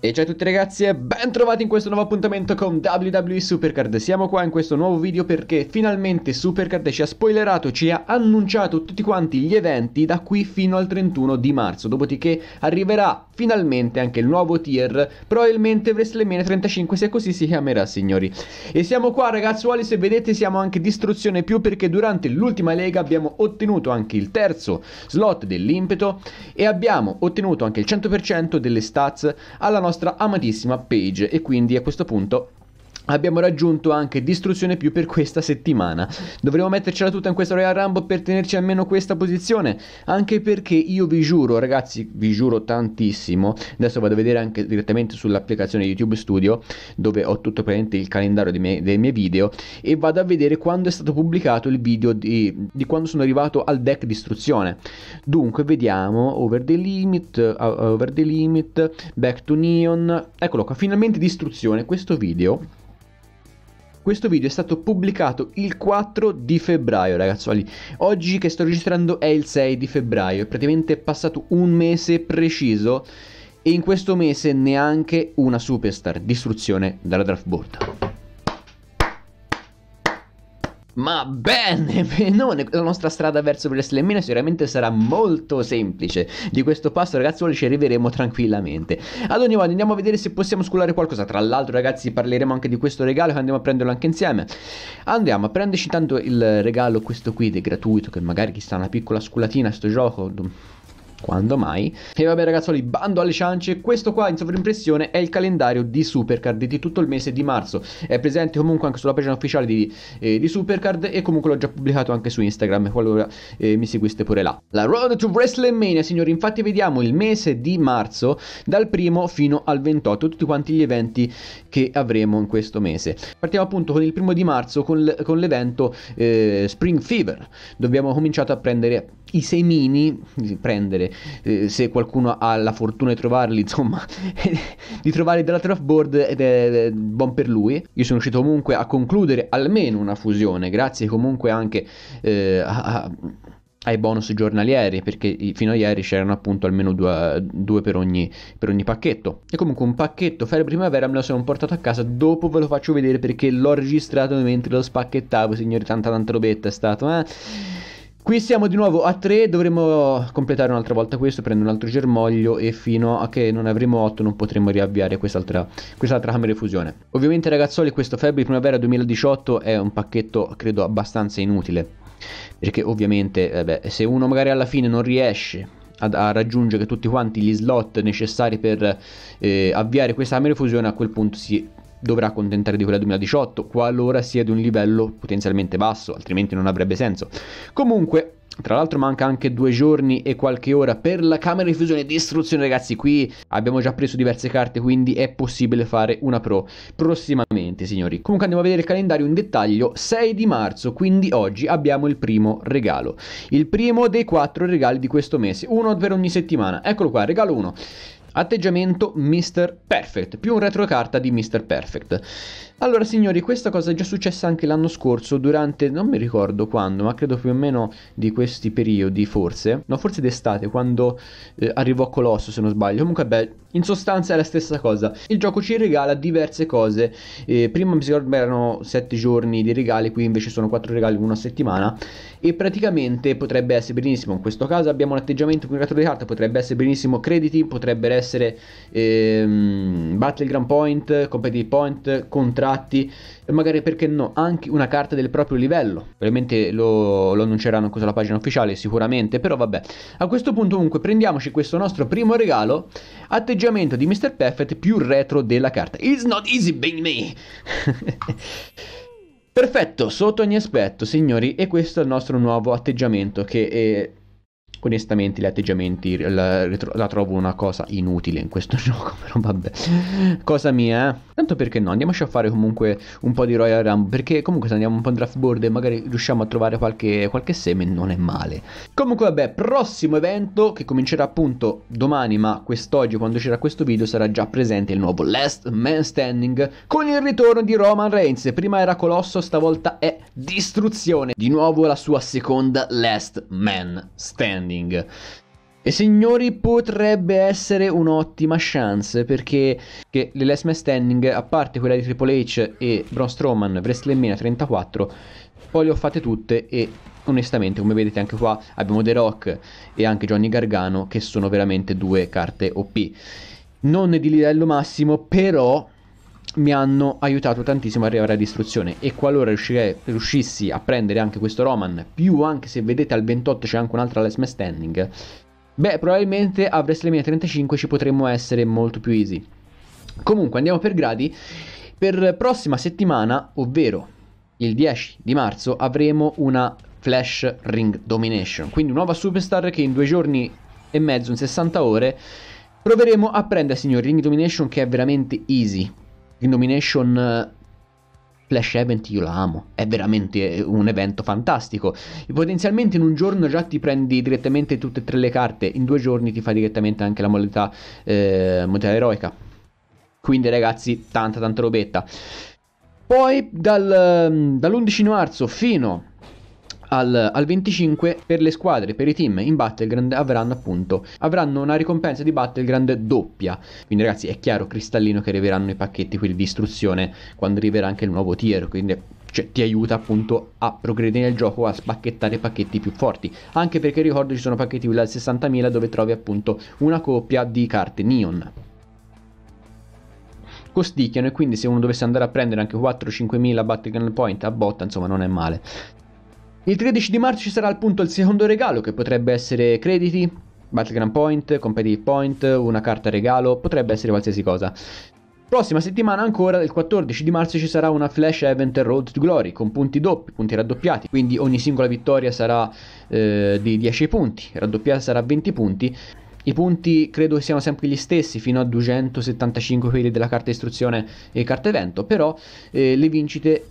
E ciao a tutti ragazzi e ben trovati in questo nuovo appuntamento con WWE Supercard. Siamo qua in questo nuovo video perché finalmente Supercard ci ha spoilerato, ci ha annunciato tutti quanti gli eventi da qui fino al 31 di marzo. Dopodiché arriverà finalmente anche il nuovo tier, probabilmente WrestleMania 35 se così si chiamerà signori. E siamo qua ragazzuoli, se vedete siamo anche distruzione più perché durante l'ultima lega abbiamo ottenuto anche il terzo slot dell'impeto E abbiamo ottenuto anche il 100% delle stats alla nostra nostra amatissima page. E quindi a questo punto Abbiamo raggiunto anche distruzione più per questa settimana. Dovremo mettercela tutta in questa Royal Rumble per tenerci almeno questa posizione. Anche perché io vi giuro, ragazzi, vi giuro tantissimo. Adesso vado a vedere anche direttamente sull'applicazione YouTube Studio, dove ho tutto presente il calendario dei miei, dei miei, video. E vado a vedere quando è stato pubblicato il video di, di quando sono arrivato al deck distruzione. Dunque, vediamo. Over the limit, uh, over the limit, back to neon. Eccolo qua, finalmente distruzione. Questo video questo video è stato pubblicato il 4 di febbraio, ragazzuoli. Oggi che sto registrando è il 6 di febbraio, è praticamente passato un mese preciso e in questo mese neanche una superstar distruzione dalla draft board. Ma bene, benone, la nostra strada verso WrestleMania sicuramente sarà molto semplice. Di questo passo, ragazzi, ci arriveremo tranquillamente. Ad ogni modo, andiamo a vedere se possiamo sculare qualcosa. Tra l'altro, ragazzi, parleremo anche di questo regalo che andiamo a prenderlo anche insieme. Andiamo a prenderci tanto il regalo, questo qui, di gratuito, che magari chissà una piccola sculatina a sto gioco quando mai? E vabbè ragazzoli, bando alle ciance, questo qua in sovrimpressione è il calendario di Supercard di tutto il mese di marzo. È presente comunque anche sulla pagina ufficiale di, eh, di Supercard e comunque l'ho già pubblicato anche su Instagram, qualora eh, mi seguiste pure là. La Road to WrestleMania, signori, infatti vediamo il mese di marzo dal primo fino al 28, tutti quanti gli eventi che avremo in questo mese. Partiamo appunto con il primo di marzo con, con l'evento eh, Spring Fever. Dobbiamo cominciare a prendere i semini, prendere eh, se qualcuno ha la fortuna di trovarli, insomma, di trovarli dalla draft board ed è buon per lui. Io sono riuscito comunque a concludere almeno una fusione, grazie comunque anche eh, a, ai bonus giornalieri perché fino a ieri c'erano appunto almeno due, due per, ogni, per, ogni, pacchetto e comunque un pacchetto ferie primavera me lo sono portato a casa dopo ve lo faccio vedere perché l'ho registrato mentre lo spacchettavo signori tanta tanta robetta è stato eh Qui siamo di nuovo a 3, dovremo completare un'altra volta questo, prendere un altro germoglio e fino a che non avremo 8 non potremo riavviare quest'altra, quest'altra camera di fusione. Ovviamente ragazzoli questo Febbre Primavera 2018 è un pacchetto credo abbastanza inutile, perché ovviamente eh se uno magari alla fine non riesce a, a, raggiungere tutti quanti gli slot necessari per eh, avviare questa camera di fusione a quel punto si dovrà accontentare di quella 2018 qualora sia di un livello potenzialmente basso, altrimenti non avrebbe senso. Comunque, tra l'altro manca anche due giorni e qualche ora per la camera di fusione di istruzione ragazzi. Qui abbiamo già preso diverse carte quindi è possibile fare una pro prossimamente signori. Comunque andiamo a vedere il calendario in dettaglio. 6 di marzo quindi oggi abbiamo il primo regalo. Il primo dei quattro regali di questo mese. Uno per ogni settimana. Eccolo qua regalo 1 Atteggiamento Mr. Perfect, più un retrocarta di Mr. Perfect. Allora signori, questa cosa è già successa anche l'anno scorso durante, non mi ricordo quando, ma credo più o meno di questi periodi forse, no forse d'estate quando eh, arrivò Colosso se non sbaglio, comunque beh, in sostanza è la stessa cosa, il gioco ci regala diverse cose, eh, prima mi ricordo erano 7 giorni di regali, qui invece sono 4 regali in una settimana. E praticamente potrebbe essere benissimo, in questo caso abbiamo un atteggiamento con il retro di carta, potrebbe essere benissimo crediti, potrebbe essere ehm, Battleground Point, Competitive Point, contratti contratti e magari perché no anche una carta del proprio livello. Ovviamente lo, lo annunceranno sulla pagina ufficiale sicuramente, però vabbè. A questo punto comunque prendiamoci questo nostro primo regalo, atteggiamento di Mr. Perfect più retro della carta. It's not easy being me. Perfetto, sotto ogni aspetto, signori, e questo è il nostro nuovo atteggiamento che è onestamente gli atteggiamenti la, la, trovo una cosa inutile in questo gioco però vabbè cosa mia eh? Tanto perché no? Andiamoci a fare comunque un po' di Royal Rumble perché comunque se andiamo un po' in draft board e magari riusciamo a trovare qualche, qualche seme non è male. Comunque vabbè prossimo evento che comincerà appunto domani ma quest'oggi quando c'era questo video sarà già presente il nuovo Last Man Standing con il ritorno di Roman Reigns. Prima era Colosso stavolta è Distruzione. Di nuovo la sua seconda Last Man Standing Standing. E signori, potrebbe essere un'ottima chance perché le last man standing, a parte quella di Triple H e Braun Strowman, WrestleMania 34, poi le ho fatte tutte e onestamente, come vedete anche qua, abbiamo The Rock e anche Johnny Gargano che sono veramente due carte OP. Non di livello massimo, però mi hanno aiutato tantissimo ad arrivare alla distruzione e qualora riuscissi a prendere anche questo Roman, più anche se vedete al 28 c'è anche un'altra Last Man Standing, beh probabilmente a WrestleMania 35 ci potremmo essere molto più easy. Comunque andiamo per gradi, per prossima settimana, ovvero il 10 di marzo, avremo una Flash Ring Domination, quindi nuova superstar che in due giorni e mezzo, in 60 ore, proveremo a prendere signori Ring Domination che è veramente easy. Ring Domination eh, Flash Event io la amo, è veramente un evento fantastico. Potenzialmente in un giorno già ti prendi direttamente tutte e tre le carte, in due giorni ti fai direttamente anche la modalità, eh, modalità eroica. Quindi ragazzi, tanta tanta robetta. Poi dal, mm, dall'11 marzo fino al, al, 25 per le squadre, per i team in Battleground avranno appunto avranno una ricompensa di Battleground doppia. Quindi ragazzi è chiaro, cristallino che arriveranno i pacchetti quelli di istruzione quando arriverà anche il nuovo tier, quindi cioè, ti aiuta appunto a progredire nel gioco, a spacchettare pacchetti più forti. Anche perché ricordo ci sono pacchetti quelli al 60.000 dove trovi appunto una coppia di carte neon costicchiano e quindi se uno dovesse andare a prendere anche 4-5 mila Battleground Point a botta insomma non è male il 13 di marzo ci sarà appunto il secondo regalo che potrebbe essere crediti, Battleground Point, Competitive Point, una carta regalo, potrebbe essere qualsiasi cosa. Prossima settimana ancora, il 14 di marzo, ci sarà una Flash Event Road to Glory con punti doppi, punti raddoppiati, quindi ogni singola vittoria sarà eh, di 10 punti, raddoppiata sarà 20 punti. I punti credo siano sempre gli stessi, fino a 275 quelli della carta istruzione e carta evento, però eh, le vincite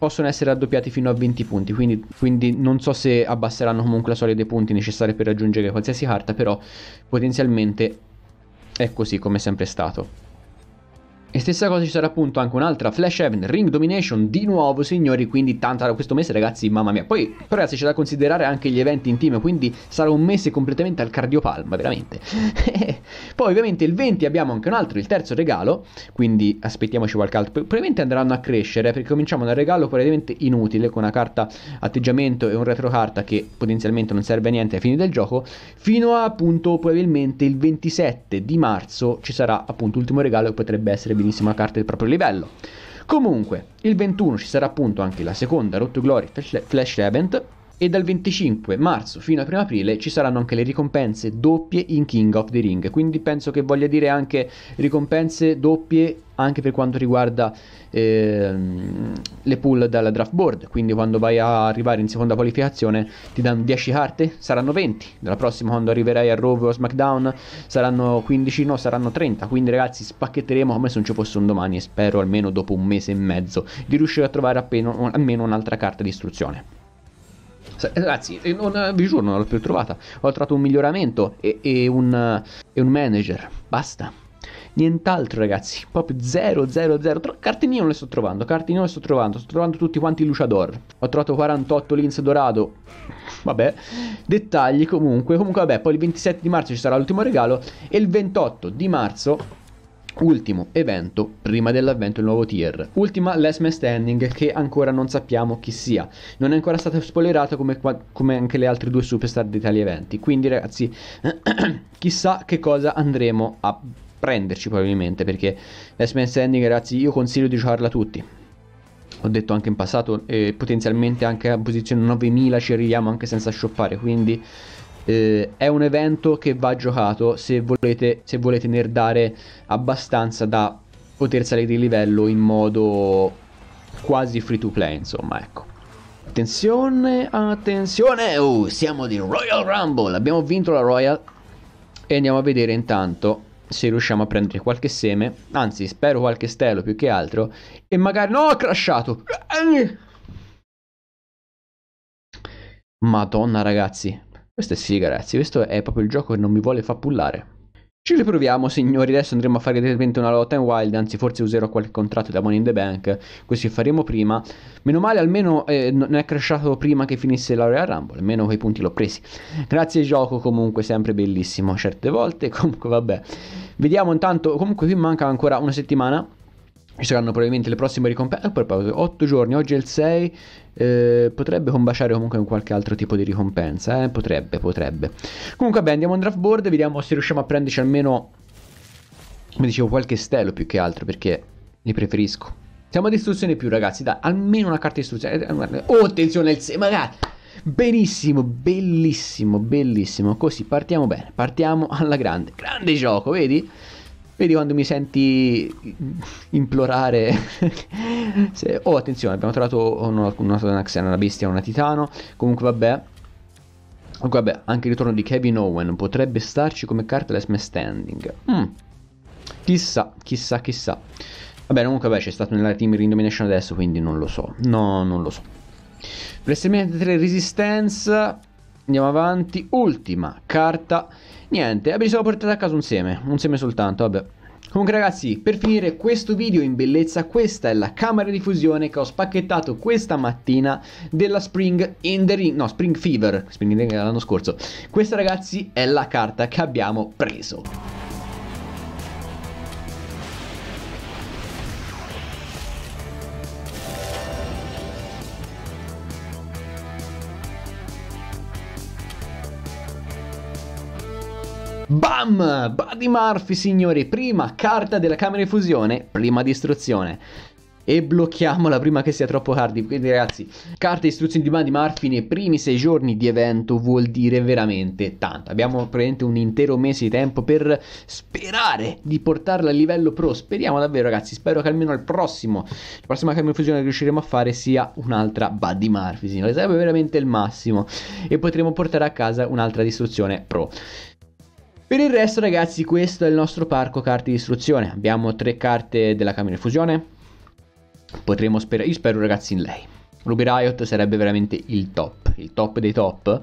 possono essere raddoppiati fino a 20 punti, quindi, quindi, non so se abbasseranno comunque la soglia dei punti necessari per raggiungere qualsiasi carta, però potenzialmente è così come è sempre stato. E stessa cosa ci sarà appunto anche un'altra Flash Heaven Ring Domination di nuovo signori quindi tanta questo mese ragazzi mamma mia. Poi però ragazzi c'è da considerare anche gli eventi in team quindi sarà un mese completamente al cardiopalma veramente. Poi ovviamente il 20 abbiamo anche un altro il terzo regalo quindi aspettiamoci qualche altro. Probabilmente andranno a crescere perché cominciamo dal regalo probabilmente inutile con una carta atteggiamento e un retrocarta che potenzialmente non serve a niente ai fini del gioco. Fino a appunto probabilmente il 27 di marzo ci sarà appunto l'ultimo regalo che potrebbe essere benissimo una carta del proprio livello. Comunque, il 21 ci sarà appunto anche la seconda Road to Glory Flash Event e dal 25 marzo fino al 1 aprile ci saranno anche le ricompense doppie in King of the Ring, quindi penso che voglia dire anche ricompense doppie anche per quanto riguarda ehm, le pool dalla draft board, quindi quando vai a arrivare in seconda qualificazione ti danno 10 carte, saranno 20, dalla prossima quando arriverai a Raw o SmackDown saranno 15, no saranno 30, quindi ragazzi spacchetteremo come se non ci fosse un domani e spero almeno dopo un mese e mezzo di riuscire a trovare appena, almeno un'altra carta di istruzione. Ragazzi, non, vi giuro, non l'ho più trovata. Ho trovato un miglioramento e, e, un, e un manager. Basta. Nient'altro, ragazzi. Proprio 0, 0, 0. Tro- cartini non le sto trovando. Cartini non le sto trovando. Sto trovando tutti quanti Luciador. Ho trovato 48 Linz Dorado. Vabbè. Dettagli comunque. Comunque, vabbè. Poi il 27 di marzo ci sarà l'ultimo regalo. E il 28 di marzo Ultimo evento prima dell'avvento del nuovo tier. Ultima Last Man Standing che ancora non sappiamo chi sia. Non è ancora stato spoilerato come, come anche le altre due superstar di tali eventi. Quindi ragazzi, chissà che cosa andremo a prenderci probabilmente perché Last Man Standing ragazzi io consiglio di giocarla a tutti. Ho detto anche in passato e potenzialmente anche a posizione 9000 ci arriviamo anche senza shoppare. Quindi eh, è un evento che va giocato se volete, se volete nerdare abbastanza da poter salire di livello in modo quasi free to play, insomma, ecco. Attenzione, attenzione, oh, siamo di Royal Rumble, abbiamo vinto la Royal e andiamo a vedere intanto se riusciamo a prendere qualche seme, anzi spero qualche stelo più che altro e magari no, ho crashato. Madonna ragazzi, questo è figa ragazzi, questo è proprio il gioco che non mi vuole far pullare. Ci riproviamo signori, adesso andremo a fare direttamente una lotta in wild, anzi forse userò qualche contratto da Money in the Bank, così faremo prima. Meno male almeno eh, non è crashato prima che finisse la Royal Rumble, almeno quei punti l'ho presi. Grazie gioco comunque, sempre bellissimo certe volte, comunque vabbè. Vediamo intanto, comunque qui manca ancora una settimana ci saranno probabilmente le prossime ricompense. A proposito, 8 giorni, oggi è il 6. Eh, potrebbe combaciare comunque con qualche altro tipo di ricompensa. Eh? Potrebbe, potrebbe. Comunque, beh, andiamo in draft board. Vediamo se riusciamo a prenderci almeno, come dicevo, qualche stelo più che altro. Perché li preferisco. Siamo a distruzione più, ragazzi. Dai, almeno una carta di istruzione. Eh, oh, attenzione, il 6, magari. Benissimo, bellissimo, bellissimo. Così partiamo bene. Partiamo alla grande. Grande gioco, vedi? Vedi quando mi senti implorare. Se... Oh, attenzione, abbiamo trovato una, una, Xena, una bestia, una titano. Comunque, vabbè. Comunque, vabbè, anche il ritorno di Kevin Owen potrebbe starci come carta last standing. Mm. Chissà, chissà, chissà. Vabbè, comunque, vabbè, c'è stato nella team Domination adesso, quindi non lo so. No, non lo so. WrestleMania 3 Resistance. Andiamo avanti. Ultima carta Niente, mi sono portato a casa un seme, un seme soltanto, vabbè. Comunque ragazzi, per finire questo video in bellezza, questa è la camera di fusione che ho spacchettato questa mattina della Spring in the Ring, no, Spring Fever, Spring in the Ring l'anno scorso. Questa ragazzi è la carta che abbiamo preso. Bam! Buddy Murphy, signori, prima carta della camera di fusione, prima distruzione. E blocchiamola prima che sia troppo tardi. Quindi, ragazzi, carta di istruzioni di Buddy Murphy nei primi sei giorni di evento vuol dire veramente tanto. Abbiamo praticamente un intero mese di tempo per sperare di portarla a livello pro. Speriamo davvero, ragazzi. Spero che almeno al prossimo, la prossima camera di fusione che riusciremo a fare sia un'altra Buddy Murphy, signori. Sarebbe veramente il massimo. E potremo portare a casa un'altra distruzione pro. Per il resto ragazzi questo è il nostro parco carte di istruzione. Abbiamo tre carte della camera di fusione. Potremo sperare, io spero ragazzi in lei. Ruby Riot sarebbe veramente il top, il top dei top.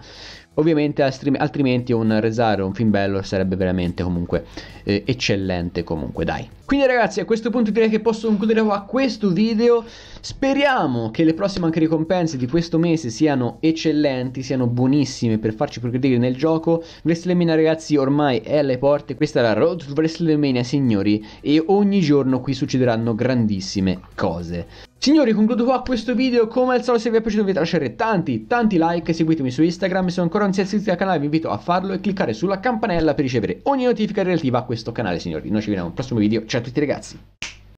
Ovviamente altrimenti un Rezar un Finn Balor sarebbe veramente comunque eh, eccellente comunque dai. Quindi ragazzi a questo punto direi che posso concludere qua questo video. Speriamo che le prossime anche ricompense di questo mese siano eccellenti, siano buonissime per farci progredire nel gioco. WrestleMania ragazzi ormai è alle porte, questa è la Road to WrestleMania signori e ogni giorno qui succederanno grandissime cose. Signori, concludo qua questo video. Come al solito, se vi è piaciuto, vi lasciare tanti, tanti like. Seguitemi su Instagram. Se ancora non siete iscritti al canale, vi invito a farlo e cliccare sulla campanella per ricevere ogni notifica relativa a questo canale, signori. Noi ci vediamo al prossimo video. Ciao a tutti, ragazzi.